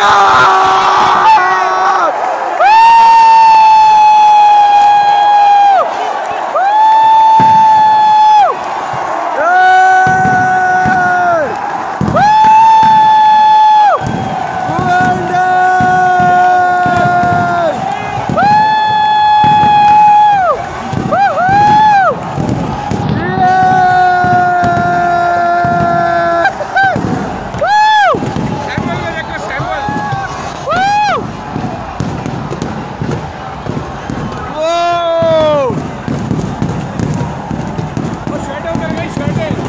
Não! 再见。